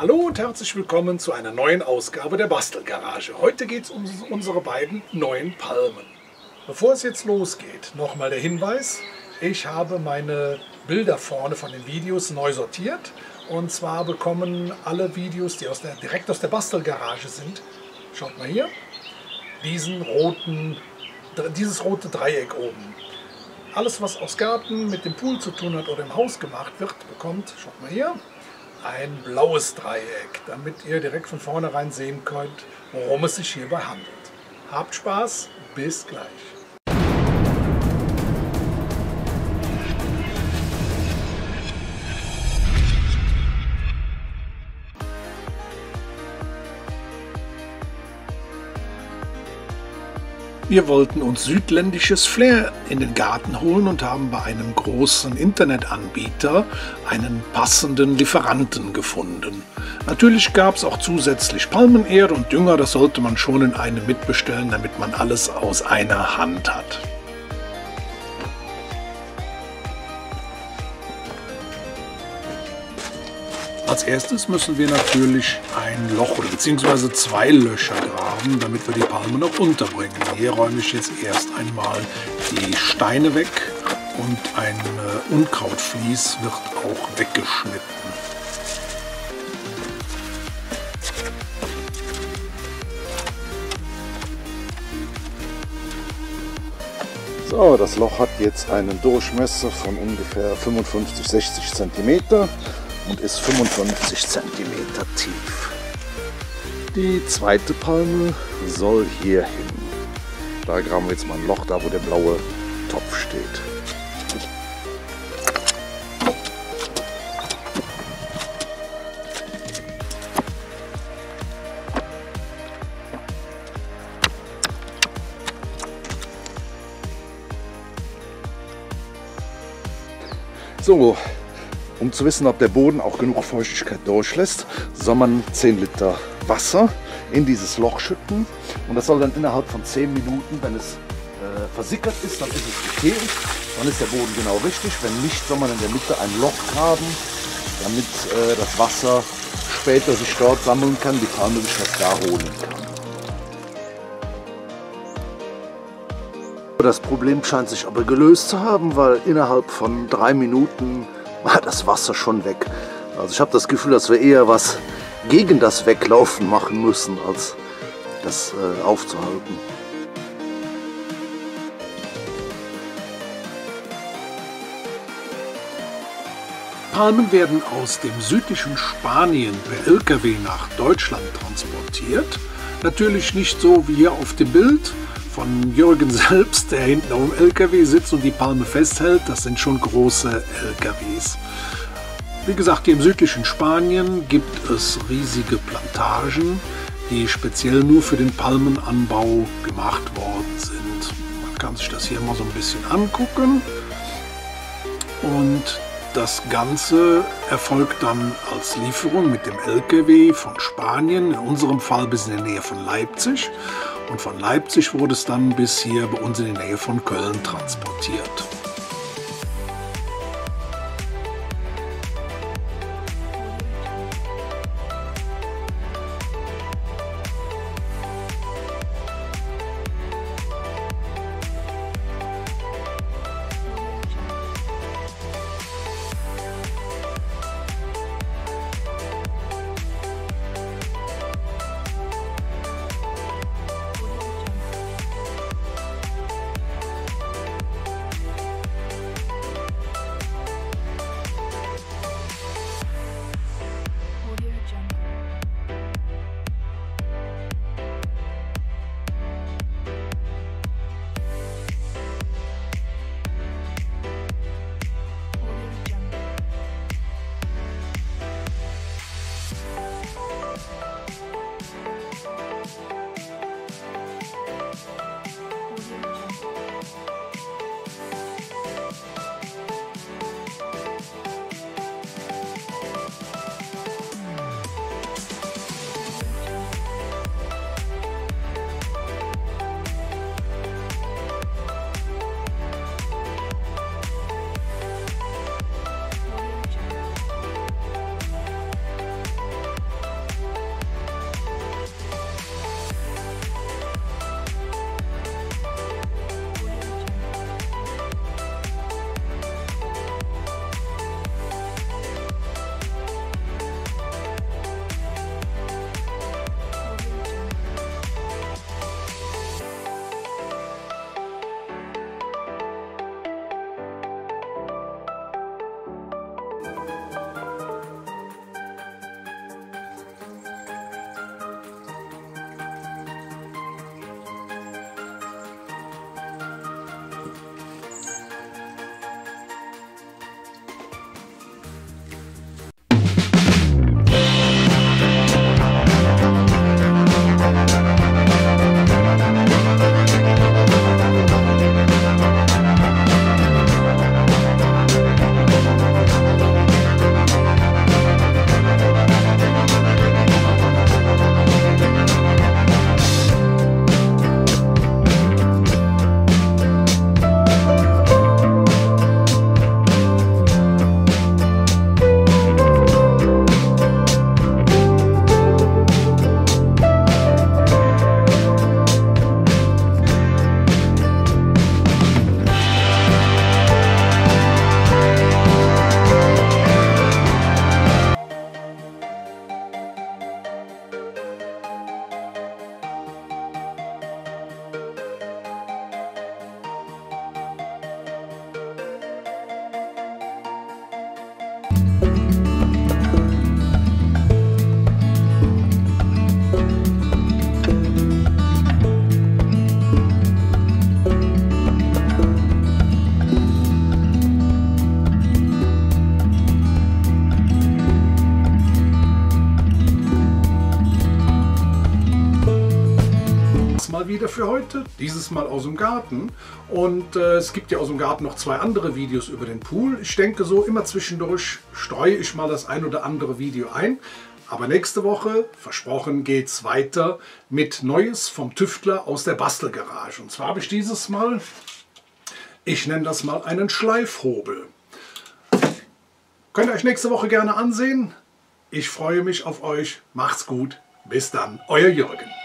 Hallo und herzlich willkommen zu einer neuen Ausgabe der Bastelgarage. Heute geht es um unsere beiden neuen Palmen. Bevor es jetzt losgeht, nochmal der Hinweis. Ich habe meine Bilder vorne von den Videos neu sortiert. Und zwar bekommen alle Videos, die aus der, direkt aus der Bastelgarage sind, schaut mal hier, diesen roten, dieses rote Dreieck oben. Alles, was aus Garten mit dem Pool zu tun hat oder im Haus gemacht wird, bekommt, schaut mal hier, ein blaues Dreieck, damit ihr direkt von vornherein sehen könnt, worum es sich hierbei handelt. Habt Spaß, bis gleich. Wir wollten uns südländisches Flair in den Garten holen und haben bei einem großen Internetanbieter einen passenden Lieferanten gefunden. Natürlich gab es auch zusätzlich Palmenerde und Dünger, das sollte man schon in einem mitbestellen, damit man alles aus einer Hand hat. Als erstes müssen wir natürlich ein Loch oder beziehungsweise zwei Löcher graben, damit wir die Palme noch unterbringen. Hier räume ich jetzt erst einmal die Steine weg und ein äh, Unkrautvlies wird auch weggeschnitten. So, das Loch hat jetzt einen Durchmesser von ungefähr 55-60 cm und ist 55 cm tief. Die zweite Palme soll hier hin. Da graben wir jetzt mal ein Loch, da wo der blaue Topf steht. So, um zu wissen, ob der Boden auch genug Feuchtigkeit durchlässt, soll man 10 Liter Wasser in dieses Loch schütten. Und das soll dann innerhalb von 10 Minuten, wenn es äh, versickert ist, dann ist es okay. Dann ist der Boden genau richtig. Wenn nicht, soll man in der Mitte ein Loch graben, damit äh, das Wasser später sich dort sammeln kann, die Palme sich das da holen kann. Das Problem scheint sich aber gelöst zu haben, weil innerhalb von drei Minuten war das Wasser schon weg. Also ich habe das Gefühl, dass wir eher was gegen das Weglaufen machen müssen, als das äh, aufzuhalten. Palmen werden aus dem südlichen Spanien per Lkw nach Deutschland transportiert. Natürlich nicht so wie hier auf dem Bild, von Jürgen selbst, der hinten auf dem LKW sitzt und die Palme festhält. Das sind schon große LKWs. Wie gesagt, hier im südlichen Spanien gibt es riesige Plantagen, die speziell nur für den Palmenanbau gemacht worden sind. Man kann sich das hier mal so ein bisschen angucken. Und das Ganze erfolgt dann als Lieferung mit dem LKW von Spanien, in unserem Fall bis in der Nähe von Leipzig. Und von Leipzig wurde es dann bis hier bei uns in die Nähe von Köln transportiert. Wieder für heute. Dieses Mal aus dem Garten. Und äh, es gibt ja aus dem Garten noch zwei andere Videos über den Pool. Ich denke so immer zwischendurch streue ich mal das ein oder andere Video ein. Aber nächste Woche, versprochen, geht es weiter mit Neues vom Tüftler aus der Bastelgarage. Und zwar habe ich dieses Mal, ich nenne das mal einen Schleifhobel. Könnt ihr euch nächste Woche gerne ansehen. Ich freue mich auf euch. Macht's gut. Bis dann. Euer Jürgen.